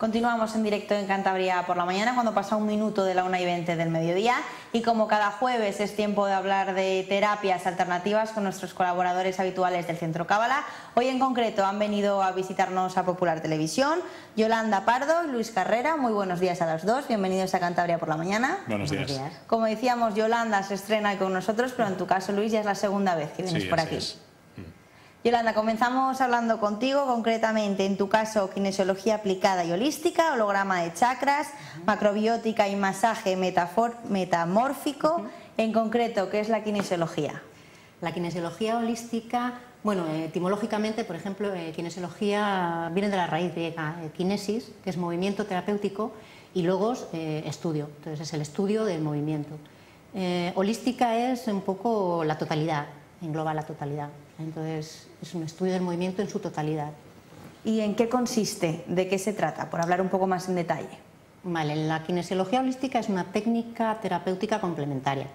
Continuamos en directo en Cantabria por la mañana cuando pasa un minuto de la 1 y 20 del mediodía y como cada jueves es tiempo de hablar de terapias alternativas con nuestros colaboradores habituales del Centro Cábala. Hoy en concreto han venido a visitarnos a Popular Televisión Yolanda Pardo y Luis Carrera. Muy buenos días a los dos. Bienvenidos a Cantabria por la mañana. Buenos días. Como decíamos, Yolanda se estrena con nosotros, pero en tu caso, Luis, ya es la segunda vez que vienes Sí, por aquí. es. Yolanda, comenzamos hablando contigo, concretamente en tu caso kinesiología aplicada y holística, holograma de chakras, macrobiótica y masaje metamórfico. En concreto, ¿qué es la kinesiología? La kinesiología holística, bueno, etimológicamente, por ejemplo, eh, kinesiología viene de la raíz griega, eh, kinesis, que es movimiento terapéutico, y logos, eh, estudio. Entonces es el estudio del movimiento. Eh, holística es un poco la totalidad, engloba la totalidad. Entonces es un estudio del movimiento en su totalidad. ¿Y en qué consiste? ¿De qué se trata? Por hablar un poco más en detalle. Vale, la kinesiología holística es una técnica terapéutica complementaria.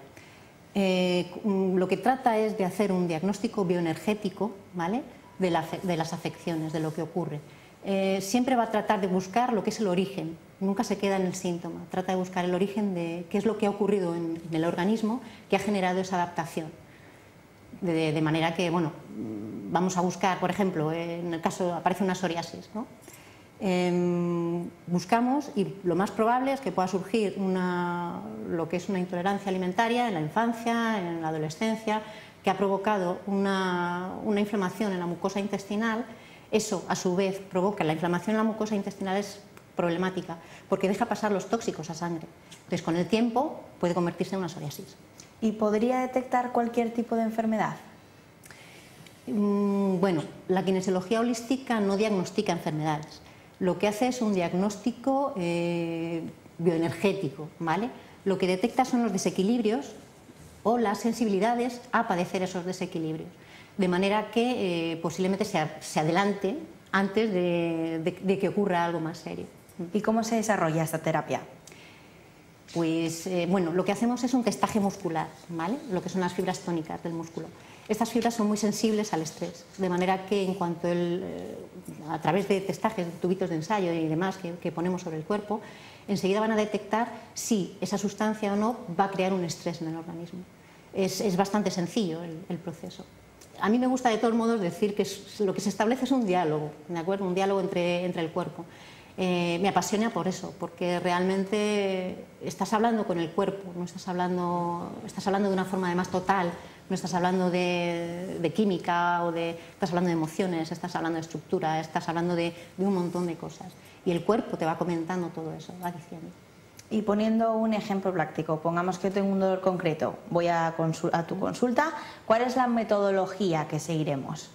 Eh, lo que trata es de hacer un diagnóstico bioenergético ¿vale? de, la afe- de las afecciones, de lo que ocurre. Eh, siempre va a tratar de buscar lo que es el origen, nunca se queda en el síntoma, trata de buscar el origen de qué es lo que ha ocurrido en, en el organismo que ha generado esa adaptación. De, manera que, bueno, vamos a buscar, por ejemplo, en el caso aparece una psoriasis, ¿no? Em, buscamos y lo más probable es que pueda surgir una, lo que es una intolerancia alimentaria en la infancia, en la adolescencia, que ha provocado una, una inflamación en la mucosa intestinal. Eso, a su vez, provoca la inflamación en la mucosa intestinal es problemática porque deja pasar los tóxicos a sangre. Entonces, con el tiempo puede convertirse en una psoriasis. ¿Y podría detectar cualquier tipo de enfermedad? Mm, Bueno, la kinesiología holística no diagnostica enfermedades. Lo que hace es un diagnóstico eh, bioenergético, ¿vale? Lo que detecta son los desequilibrios o las sensibilidades a padecer esos desequilibrios. De manera que eh, posiblemente se, a- se adelante antes de, de- de que ocurra algo más serio. ¿Y cómo se desarrolla esta terapia? Pues eh, bueno, lo que hacemos es un testaje muscular, ¿vale? Lo que son las fibras tónicas del músculo. Estas fibras son muy sensibles al estrés, de manera que en cuanto el, eh, a través de testajes, tubitos de ensayo y demás que, ponemos sobre el cuerpo, enseguida van a detectar si esa sustancia o no va a crear un estrés en el organismo. Es, es bastante sencillo el, proceso. A mí me gusta de todos modos decir que lo que se establece es un diálogo, ¿de acuerdo? Un diálogo entre, entre el cuerpo. Eh, me apasiona por eso, porque realmente estás hablando con el cuerpo, no estás hablando, estás hablando de una forma además total, no estás hablando de, química o de, estás hablando de emociones, estás hablando de estructura, estás hablando de, un montón de cosas. Y el cuerpo te va comentando todo eso, va diciendo. Y poniendo un ejemplo práctico, pongamos que tengo un dolor concreto, voy a, a tu consulta, ¿cuál es la metodología que seguiremos?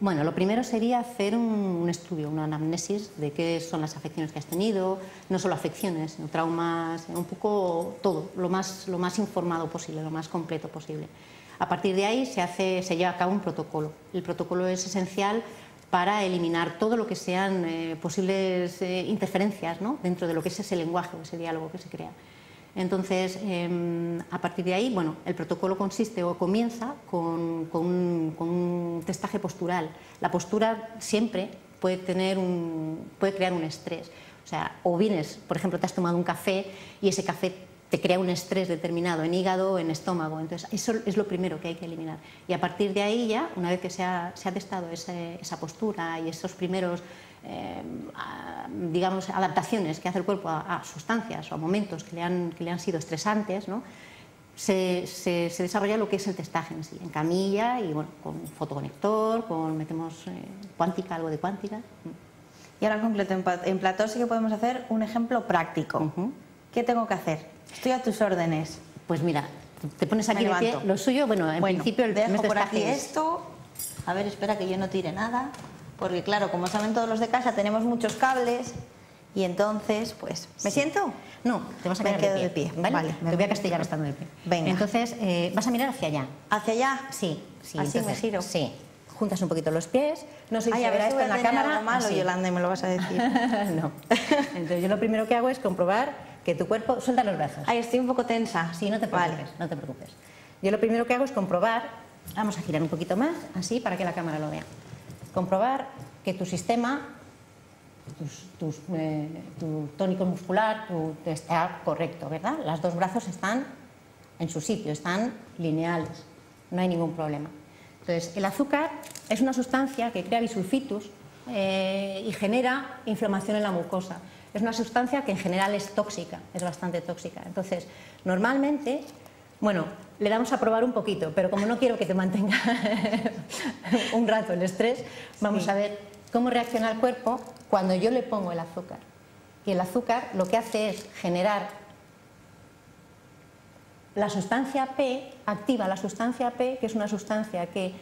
Bueno, lo primero sería hacer un, estudio, una anamnesis de qué son las afecciones que has tenido, no solo afecciones, sino traumas, un poco todo, lo más, lo más informado posible, lo más completo posible. A partir de ahí se, hace, se lleva a cabo un protocolo. El protocolo es esencial para eliminar todo lo que sean eh, posibles eh, interferencias ¿no? dentro de lo que es ese lenguaje ese diálogo que se crea. Entonces, eh, a partir de ahí, bueno, el protocolo consiste o comienza con, con con un testaje postural. La postura siempre puede, tener un, puede crear un estrés. O sea, o vienes, por ejemplo, te has tomado un café y ese café te crea un estrés determinado en hígado o en estómago. Entonces, eso es lo primero que hay que eliminar. Y a partir de ahí ya, una vez que se ha, se ha testado ese- esa postura y esos primeros eh, digamos, adaptaciones que hace el cuerpo a, a sustancias o a momentos que le han, que le han sido estresantes, ¿no? Se, se- se desarrolla lo que es el testaje en sí, en camilla y bueno, con fotoconector, con, metemos eh, cuántica, algo de cuántica. Y ahora en concreto, en, pa- en plató sí que podemos hacer un ejemplo práctico. Ujú. ¿Qué tengo que hacer? Estoy a tus órdenes. Pues mira, te pones aquí de pie, lo suyo, bueno, en bueno, principio el dejo por aquí es- esto. A ver, espera que yo no tire nada. Porque claro, como saben todos los de casa, tenemos muchos cables. Y entonces, pues, ¿me siento? No, te vas a Me quedar quedo de de pie, pie, ¿vale? vale, me te voy a castigar estando de pie. Venga. Entonces, eh, vas a mirar hacia allá. ¿Hacia allá? Sí, sí. Así me entonces, giro. Sí. Juntas un poquito los pies. No sé si verá esto en la cámara. algo malo, Así. Yolanda, y me lo vas a decir. no. Entonces yo lo primero que hago es comprobar que tu cuerpo suelta los brazos. Ay, estoy un poco tensa. Sí, no te preocupes, Vale. no te preocupes. Yo lo primero que hago es comprobar, vamos a girar un poquito más, así para que la cámara lo vea. Comprobar que tu sistema eh, tu tónico muscular tu, está correcto, ¿verdad? Los dos brazos están en su sitio, están lineales, no hay ningún problema. Entonces, el azúcar es una sustancia que crea bisulfitus eh, y genera inflamación en la mucosa. Es una sustancia que en general es tóxica, es bastante tóxica. Entonces, normalmente, bueno, le damos a probar un poquito, pero como no quiero que te mantenga un rato el estrés, vamos a ver cómo reacciona el cuerpo cuando yo le pongo el azúcar. Y el azúcar lo que hace es generar la sustancia P, activa la sustancia P, que es una sustancia que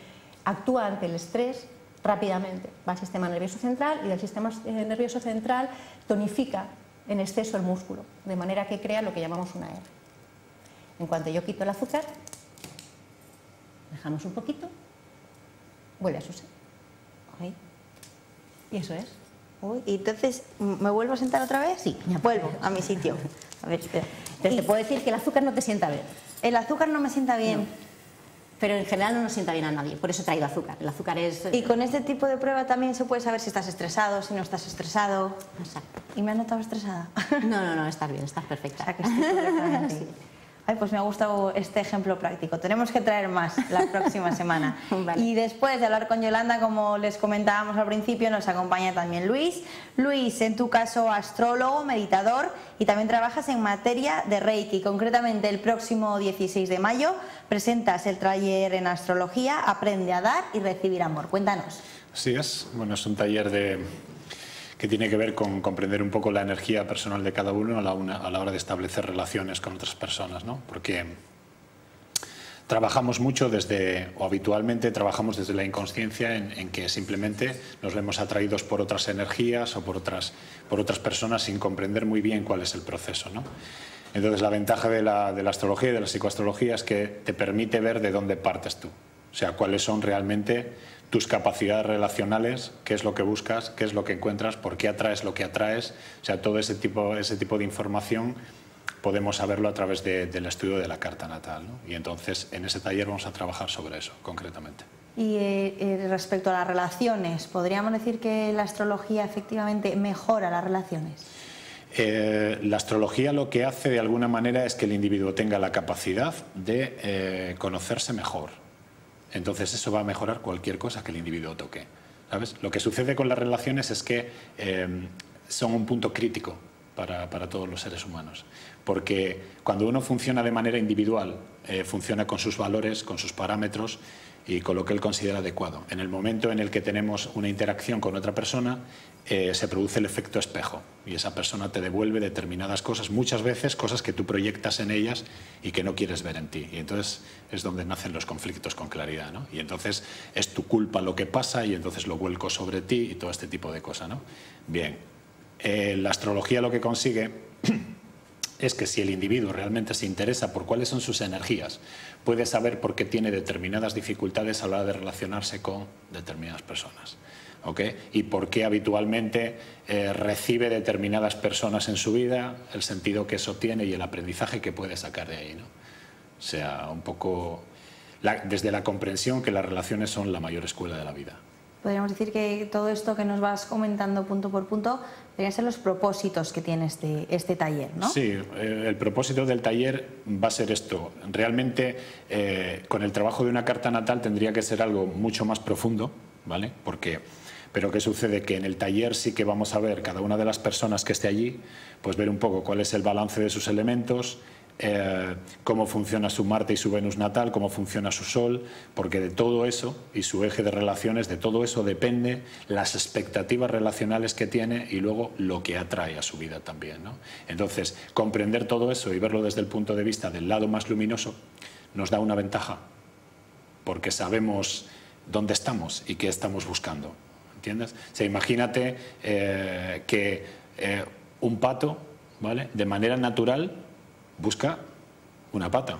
actúa ante el estrés rápidamente. Va al sistema nervioso central y del sistema eh, nervioso central tonifica en exceso el músculo, de manera que crea lo que llamamos una R. En cuanto yo quito el azúcar, dejamos un poquito, vuelve a su sitio. Y eso es. ¿Y entonces me vuelvo a sentar otra vez? Sí, ya vuelvo a mi sitio. A ver, espera. te puedo decir que el azúcar no te sienta bien. El azúcar no me sienta bien. Pero en general no nos sienta bien a nadie, por eso he traído azúcar. El azúcar es... Y con este tipo de prueba también se puede saber si estás estresado, si no estás estresado. Exacto. ¿Y me has notado estresada? No, no, no, estás bien, estás perfecta. O sea, que Ay, pues me ha gustado este ejemplo práctico. Tenemos que traer más la próxima semana. Y después de hablar con Yolanda, como les comentábamos al principio, nos acompaña también Luis. Luis, en tu caso, astrólogo, meditador y también trabajas en materia de Reiki. Concretamente, el próximo 16 de mayo presentas el taller en astrología Aprende a dar y recibir amor. Cuéntanos. Sí, es. Bueno, es un taller de que tiene que ver con comprender un poco la energía personal de cada uno a la, a la hora de establecer relaciones con otras personas, ¿no? Porque trabajamos mucho desde, o habitualmente trabajamos desde la inconsciencia en, que simplemente nos vemos atraídos por otras energías o por otras, por otras personas sin comprender muy bien cuál es el proceso, ¿no? Entonces la ventaja de la, de la astrología y de la psicoastrología es que te permite ver de dónde partes tú, o sea, cuáles son realmente tus capacidades relacionales, qué es lo que buscas, qué es lo que encuentras, por qué atraes lo que atraes, o sea, todo ese tipo, ese tipo de información podemos saberlo a través del estudio de la carta natal. Y entonces en ese taller vamos a trabajar sobre eso concretamente. Y eh, eh, respecto a las relaciones, ¿podríamos decir que la astrología efectivamente mejora las relaciones? Eh, la astrología lo que hace de alguna manera es que el individuo tenga la capacidad de conocerse mejor, entonces eso va a mejorar cualquier cosa que el individuo toque. ¿sabes? Lo que sucede con las relaciones es que em, son un punto crítico para, todos los seres humanos. Porque cuando uno funciona de manera individual, eh, funciona con sus valores, con sus parámetros, y con lo que él considera adecuado. En el momento en el que tenemos una interacción con otra persona, eh, se produce el efecto espejo y esa persona te devuelve determinadas cosas, muchas veces cosas que tú proyectas en ellas y que no quieres ver en ti. Y entonces es donde nacen los conflictos con claridad. ¿no? Y entonces es tu culpa lo que pasa y entonces lo vuelco sobre ti y todo este tipo de cosas. ¿no? Bien, eh, la astrología lo que consigue es que si el individuo realmente se interesa por cuáles son sus energías, puede saber por qué tiene determinadas dificultades a la hora de relacionarse con determinadas personas. Y por qué habitualmente eh, recibe determinadas personas en su vida, el sentido que eso tiene y el aprendizaje que puede sacar de ahí. ¿no? O sea, un poco desde la comprensión que las relaciones son la mayor escuela de la vida podríamos decir que todo esto que nos vas comentando punto por punto deberían ser los propósitos que tiene este, este taller, ¿no? Sí, eh, el propósito del taller va a ser esto. Realmente, eh, con el trabajo de una carta natal tendría que ser algo mucho más profundo, ¿vale? Porque pero ¿qué sucede? Que en el taller sí que vamos a ver cada una de las personas que esté allí, pues ver un poco cuál es el balance de sus elementos, eh, cómo funciona su Marte y su Venus natal, cómo funciona su Sol, porque de todo eso y su eje de relaciones, de todo eso depende las expectativas relacionales que tiene y luego lo que atrae a su vida también. Entonces, comprender todo eso y verlo desde el punto de vista del lado más luminoso nos da una ventaja, porque sabemos dónde estamos y qué estamos buscando. ¿Entiendes? O imagínate eh, que eh, un pato, ¿vale? de manera natural, busca una pata.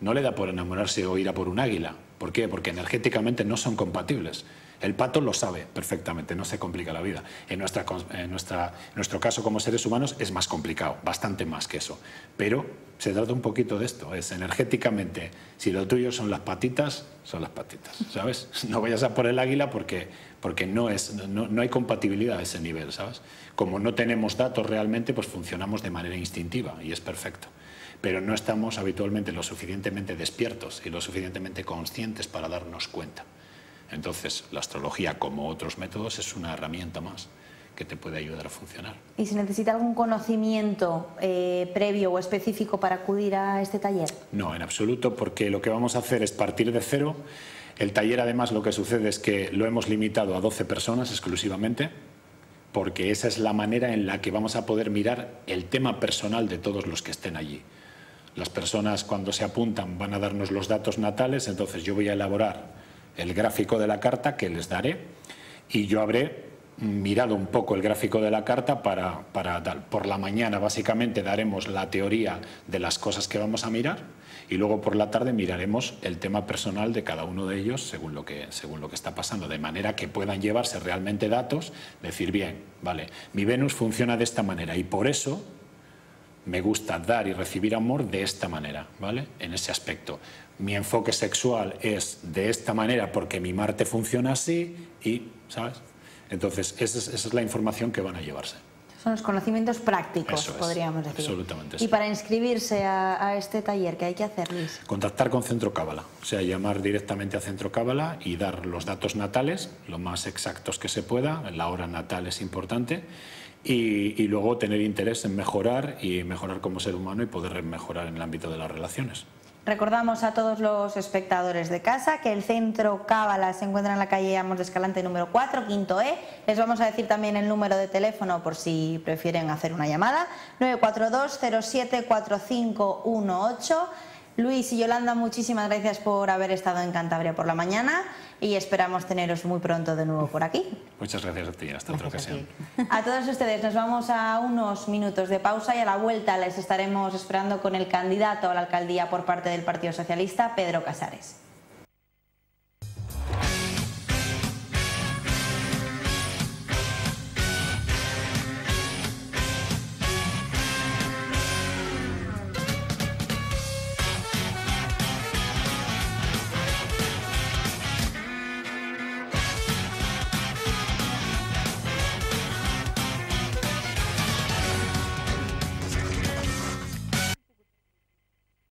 No le da por enamorarse o ir a por un águila. ¿Por qué? Porque energéticamente no son compatibles. El pato lo sabe perfectamente, no se complica la vida. En, nuestro caso como seres humanos es más complicado, bastante más que eso. Pero se trata un poquito de esto, es energéticamente, si lo tuyo son las patitas, son las patitas, ¿sabes? No vayas a por el águila porque, porque no, es, no, no hay compatibilidad a ese nivel, ¿sabes? Como no tenemos datos realmente, pues funcionamos de manera instintiva y es perfecto pero no estamos habitualmente lo suficientemente despiertos y lo suficientemente conscientes para darnos cuenta. Entonces, la astrología, como otros métodos, es una herramienta más que te puede ayudar a funcionar. ¿Y si necesita algún conocimiento eh, previo o específico para acudir a este taller? No, en absoluto, porque lo que vamos a hacer es partir de cero. El taller, además, lo que sucede es que lo hemos limitado a 12 personas exclusivamente, porque esa es la manera en la que vamos a poder mirar el tema personal de todos los que estén allí. Las personas cuando se apuntan van a darnos los datos natales, entonces yo voy a elaborar el gráfico de la carta que les daré y yo habré mirado un poco el gráfico de la carta para, para por la mañana básicamente daremos la teoría de las cosas que vamos a mirar y luego por la tarde miraremos el tema personal de cada uno de ellos según lo que, según lo que está pasando, de manera que puedan llevarse realmente datos, decir, bien, vale, mi Venus funciona de esta manera y por eso me gusta dar y recibir amor de esta manera, ¿vale? En ese aspecto mi enfoque sexual es de esta manera porque mi Marte funciona así y, ¿sabes? Entonces, esa es, la información que van a llevarse. Son los conocimientos prácticos, podríamos decir. Absolutamente. Y para inscribirse a, este taller, ¿qué hay que hacer, Luis? Contactar con Centro Cábala, o sea, llamar directamente a Centro Cábala y dar los datos natales, lo más exactos que se pueda, la hora natal es importante, y, y luego tener interés en mejorar y mejorar como ser humano y poder mejorar en el ámbito de las relaciones. Recordamos a todos los espectadores de casa que el centro Cábala se encuentra en la calle Amos de Escalante número 4, quinto E. Les vamos a decir también el número de teléfono por si prefieren hacer una llamada. 942 07 4518 Luis y Yolanda, muchísimas gracias por haber estado en Cantabria por la mañana y esperamos teneros muy pronto de nuevo por aquí. Muchas gracias a ti, hasta otra ocasión. A, todos ustedes, nos vamos a unos minutos de pausa y a la vuelta les estaremos esperando con el candidato a la alcaldía por parte del Partido Socialista, Pedro Casares.